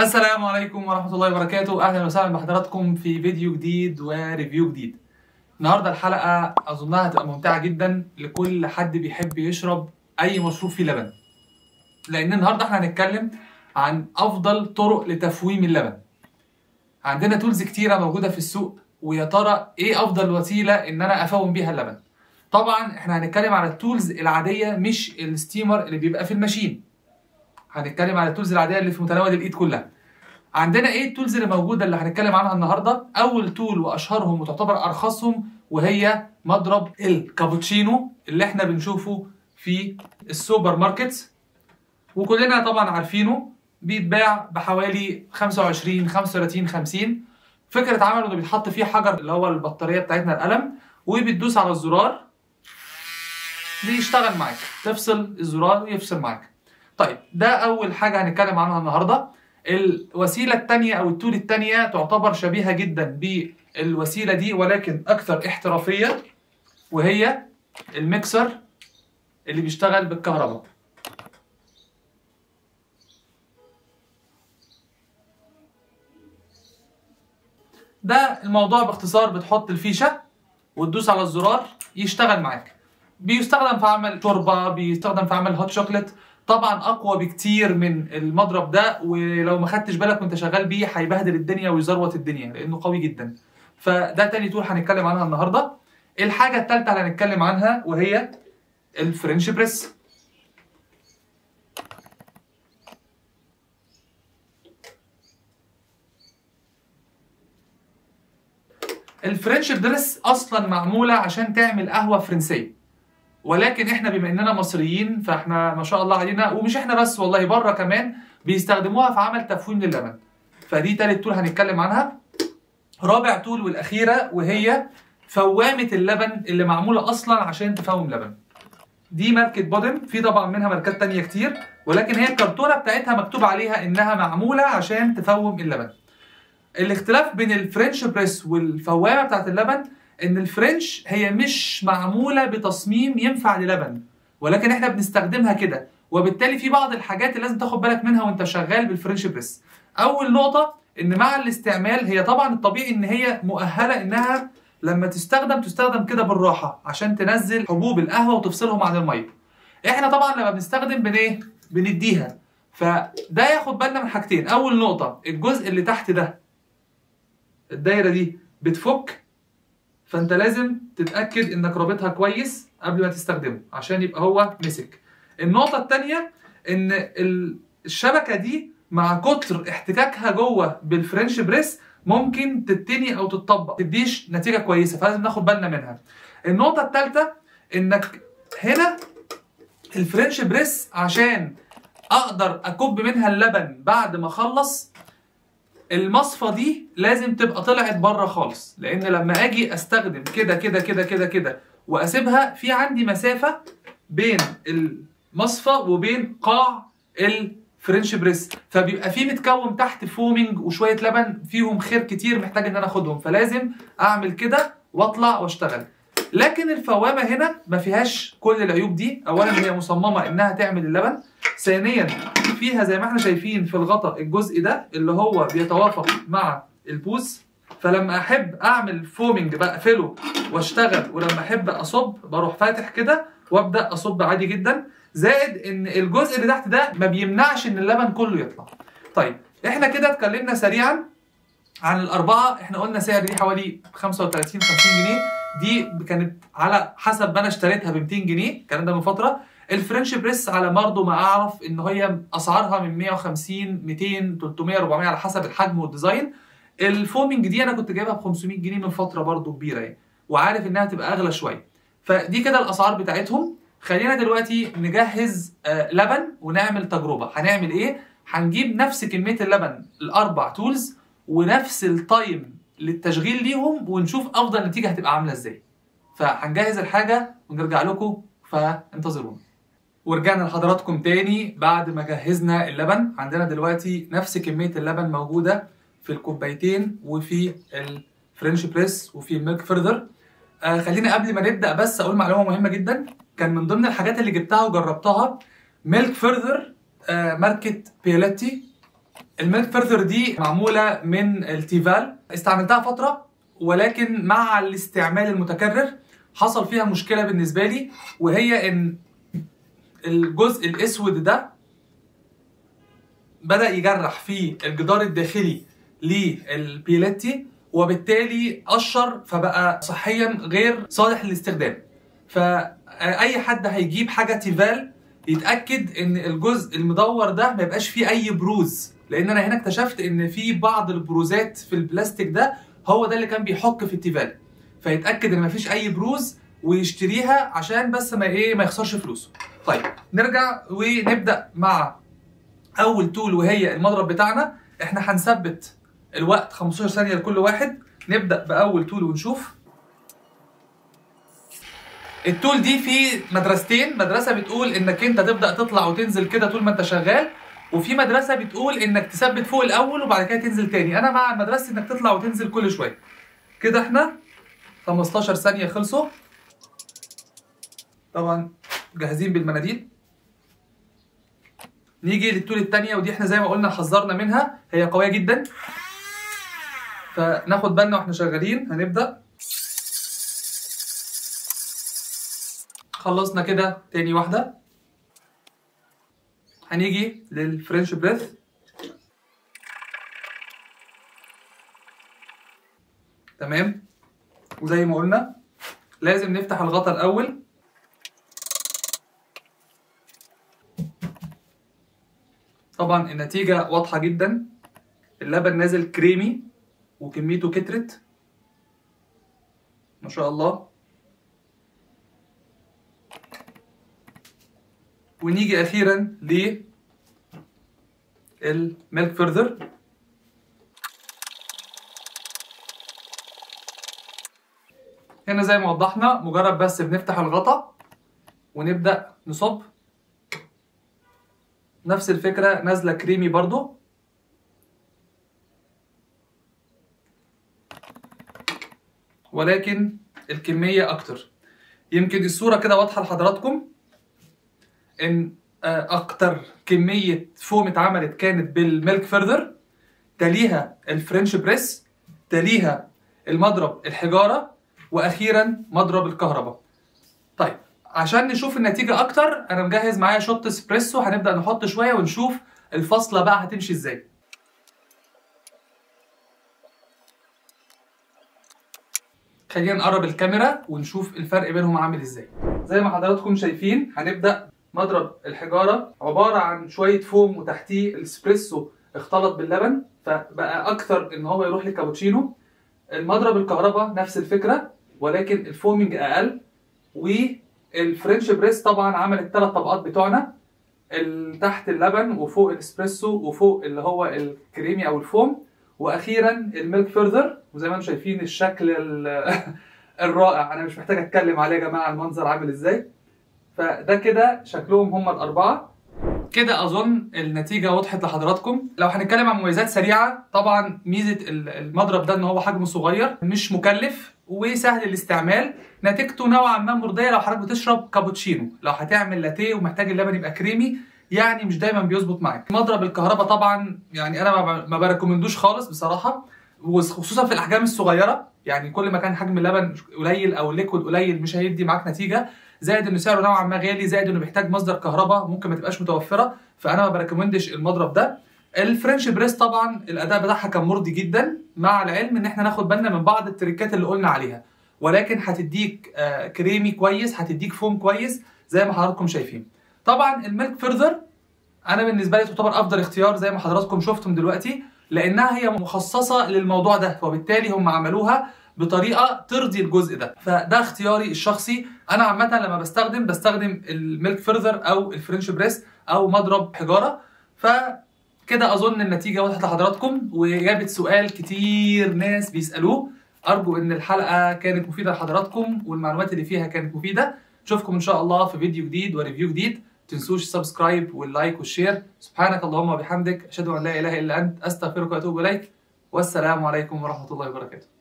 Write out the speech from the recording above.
السلام عليكم ورحمة الله وبركاته. أهلا وسهلا بحضراتكم في فيديو جديد و review جديد. النهاردة الحلقة أظنها هتبقى ممتعة جدا لكل حد بيحب يشرب أي مشروب فيه لبن. لأن النهاردة إحنا هنتكلم عن أفضل طرق لتفويم اللبن. عندنا tools كتيرة موجودة في السوق ويا ترى إيه أفضل وسيلة إن أنا أفوم بيها اللبن؟ طبعا إحنا هنتكلم على ال tools العادية مش ال steamer اللي بيبقى في ال machine. هنتكلم على ال tools العادية اللي في متناول الإيد كلها. عندنا إيه ال tools اللي موجودة اللي هنتكلم عنها النهارده؟ أول tool وأشهرهم وتعتبر أرخصهم وهي مضرب الكابوتشينو اللي إحنا بنشوفه في السوبر ماركت وكلنا طبعا عارفينه بيتباع بحوالي 25 35 50 فكرة عمله إنه بيتحط فيه حجر اللي هو البطارية بتاعتنا القلم وبتدوس على الزرار. بيشتغل معاك. تفصل الزرار ويفصل معاك. طيب ده أول حاجة هنتكلم عنها النهارده. الوسيلة الثانية أو التول الثانية تعتبر شبيهة جدا بالوسيلة دي ولكن أكثر احترافية وهي الميكسر اللي بيشتغل بالكهرباء. ده الموضوع باختصار بتحط الفيشة وتدوس على الزرار يشتغل معاك. بيستخدم في عمل شوربة بيستخدم في عمل hot chocolate طبعا أقوى بكتير من المضرب ده ولو ما خدتش بالك وأنت شغال بيه هيبهدل الدنيا ويزروط الدنيا لأنه قوي جدا. فده تاني tool هنتكلم عنها النهارده. الحاجة الثالثه اللي هنتكلم عنها وهي ال French press ال French press أصلا معمولة عشان تعمل قهوة فرنسية. ولكن إحنا بما إننا مصريين فإحنا ما شاء الله علينا ومش إحنا بس والله بره كمان بيستخدموها في عمل تفويم للبن. فدي تالت tool هنتكلم عنها. رابع tool والأخيرة وهي فوامة اللبن اللي معمولة أصلا عشان تفوم لبن. دي ماركة بودم في طبعا منها ماركات تانية كتير ولكن هي الكرتونة بتاعتها مكتوب عليها إنها معمولة عشان تفوم اللبن. الاختلاف بين الفرنش بريس والفوامة بتاعت اللبن إن الفرنش هي مش معمولة بتصميم ينفع للبن ولكن إحنا بنستخدمها كده وبالتالي في بعض الحاجات اللي لازم تاخد بالك منها وأنت شغال بالفرنش بريس. أول نقطة إن مع الاستعمال هي طبعا الطبيعي إن هي مؤهلة إنها لما تستخدم تستخدم كده بالراحة عشان تنزل حبوب القهوة وتفصلهم عن المية. إحنا طبعا لما بنستخدم بن إيه؟ بنديها. فده ياخد بالنا من حاجتين. أول نقطة الجزء اللي تحت ده الدايرة دي بتفك فانت لازم تتأكد انك رابطها كويس قبل ما تستخدمه عشان يبقى هو مسك. النقطة الثانية ان الشبكة دي مع كتر احتكاكها جوه بالفرنش بريس ممكن تتني أو تتطبق تديش نتيجة كويسة فلازم ناخد بالنا منها. النقطة الثالثه انك هنا ال French press عشان أقدر اكب منها اللبن بعد ما اخلص المصفى دي لازم تبقى طلعت بره خالص. لأن لما أجي أستخدم كده كده كده كده كده وأسيبها في عندي مسافة بين المصفى وبين قاع ال French press. فبيبقى في متكون تحت foaming وشوية لبن فيهم خير كتير محتاج إن أنا أخدهم. فلازم أعمل كده وأطلع وأشتغل. لكن الفوامة هنا ما فيهاش كل العيوب دي. اولا هي مصممة إنها تعمل اللبن. ثانيا فيها زي ما إحنا شايفين في الغطاء الجزء ده اللي هو بيتوافق مع البوز فلما أحب أعمل foaming بقفله وأشتغل ولما أحب أصب بروح فاتح كده وأبدأ أصب عادي جدا زائد إن الجزء اللي تحت ده ما بيمنعش إن اللبن كله يطلع. طيب إحنا كده اتكلمنا سريعا عن الأربعة. إحنا قلنا سعر دي حوالي 35 50 جنيه. دي كانت على حسب ما أنا اشتريتها ب 200 جنيه. الكلام ده من فترة. ال French press على برضه ما أعرف إن هي أسعارها من 150 200 300 400 على حسب الحجم وال design ال foaming دي أنا كنت جايبها ب 500 جنيه من فترة برضه كبيرة يعني وعارف إنها تبقى أغلى شوية. فدي كده الأسعار بتاعتهم. خلينا دلوقتي نجهز آه لبن ونعمل تجربة. هنعمل إيه؟ هنجيب نفس كمية اللبن الأربع tools ونفس ال time للتشغيل ليهم ونشوف أفضل نتيجة هتبقى عاملة إزاي. فهنجهز الحاجة ونرجع لكم فانتظرونا. ورجعنا لحضراتكم تاني بعد ما جهزنا اللبن. عندنا دلوقتي نفس كمية اللبن موجودة في الكوبايتين وفي ال French press وفي ال milk frother آه خلينا قبل ما نبدأ بس أقول معلومة مهمة جدا. كان من ضمن الحاجات اللي جبتها وجربتها milk frother آه ماركة بياليتي. ال milk frother دي معمولة من التيفال. استعملتها فترة ولكن مع الاستعمال المتكرر حصل فيها مشكلة بالنسبة لي وهي إن الجزء الأسود ده بدأ يجرح في الجدار الداخلي للبياليتي وبالتالي قشر فبقى صحيا غير صالح للاستخدام. فأي حد هيجيب حاجة تيفال يتأكد إن الجزء المدور ده ما يبقاش فيه أي بروز. لأن أنا هنا اكتشفت إن في بعض البروزات في البلاستيك ده هو ده اللي كان بيحك في التيفال. فيتأكد إن مفيش أي بروز ويشتريها عشان بس ما إيه ما يخسرش فلوسه. طيب نرجع ونبدأ مع أول tool وهي المضرب بتاعنا. إحنا هنثبت الوقت 15 ثانية لكل واحد. نبدأ بأول تول ونشوف. التول دي في مدرستين. مدرسة بتقول إنك أنت تبدأ تطلع وتنزل كده طول ما أنت شغال وفي مدرسة بتقول إنك تثبت فوق الأول وبعد كده تنزل تاني. أنا مع مدرسه إنك تطلع وتنزل كل شوية. كده إحنا 15 ثانية خلصوا. طبعا جاهزين بالمناديل. نيجي للتول الثانية ودي إحنا زي ما قلنا حذرنا منها هي قوية جدا. فناخد بالنا وإحنا شغالين هنبدأ. خلصنا كده تاني واحدة. هنيجي للفرنش بريث تمام؟ وزي ما قلنا لازم نفتح الغطا الأول. طبعا النتيجة واضحة جدا. اللبن نازل كريمي وكميته كترت. ما شاء الله. ونيجي أخيرا ل الميلك فيرذر هنا زي ما وضحنا مجرد بس بنفتح الغطا ونبدأ نصب. نفس الفكرة نازلة كريمي برضو. ولكن الكمية أكتر. يمكن الصورة كده واضحة لحضراتكم إن أكتر كمية فوم اتعملت كانت بالميلك فيرذر تليها الفرنش بريس تليها المضرب الحجارة وأخيرا مضرب الكهرباء. طيب عشان نشوف النتيجة أكتر أنا مجهز معايا شوت إسبريسو هنبدأ نحط شوية ونشوف الفصلة بقى هتمشي إزاي. خلينا نقرب الكاميرا ونشوف الفرق بينهم عامل إزاي. زي ما حضراتكم شايفين هنبدأ مضرب الحجارة عبارة عن شوية فوم وتحتيه الإسبريسو اختلط باللبن فبقى أكثر إن هو يروح للكابوتشينو. المضرب الكهرباء نفس الفكرة ولكن ال foaming أقل و ال French press طبعا عمل الثلاث طبقات بتوعنا. تحت اللبن وفوق الإسبريسو وفوق اللي هو الكريمي أو الفوم. وأخيرا ال milk frother وزي ما أنتم شايفين الشكل الرائع. أنا مش محتاج أتكلم عليه يا جماعة المنظر عامل إزاي. فده كده شكلهم هم الأربعة. كده أظن النتيجة وضحت لحضراتكم. لو هنتكلم عن مميزات سريعة طبعا ميزة المضرب ده إن هو حجمه صغير مش مكلف. وسهل الاستعمال. نتيجته نوعا ما مرضية لو حضرتك بتشرب كابوتشينو. لو هتعمل لاتيه ومحتاج اللبن يبقى كريمي يعني مش دايما بيظبط معاك. مضرب الكهرباء طبعا يعني أنا ما ب recommend وش خالص بصراحة. وخصوصا في الأحجام الصغيرة يعني كل ما كان حجم اللبن قليل أو ال liquid قليل مش هيدي معاك نتيجة. زائد إن سعره نوعا ما غالي زائد إنه بيحتاج مصدر كهرباء ممكن ما تبقاش متوفرة. فأنا ما ب recommend ش المضرب ده. ال French press طبعا الأداء بتاعها كان مرضي جدا مع العلم إن إحنا ناخد بالنا من بعض ال trick ات اللي قلنا عليها. ولكن هتديك آه كريمي كويس هتديك فوم كويس زي ما حضراتكم شايفين. طبعا ال milk frother أنا بالنسبة لي تعتبر أفضل اختيار زي ما حضراتكم شفتم دلوقتي لأنها هي مخصصة للموضوع ده. وبالتالي هم عملوها بطريقة ترضي الجزء ده. فده اختياري الشخصي. أنا عامة لما بستخدم بستخدم ال milk frother أو ال French press أو مضرب حجارة. ف كده أظن النتيجة وضحت لحضراتكم وإجابة سؤال كتير ناس بيسألوه. أرجو إن الحلقة كانت مفيدة لحضراتكم والمعلومات اللي فيها كانت مفيدة. اشوفكم إن شاء الله في فيديو جديد و review جديد. تنسوش ال subscribe وال like وال share سبحانك اللهم وبحمدك أشهد أن لا إله إلا أنت أستغفرك وأتوب إليك. والسلام عليكم ورحمة الله وبركاته.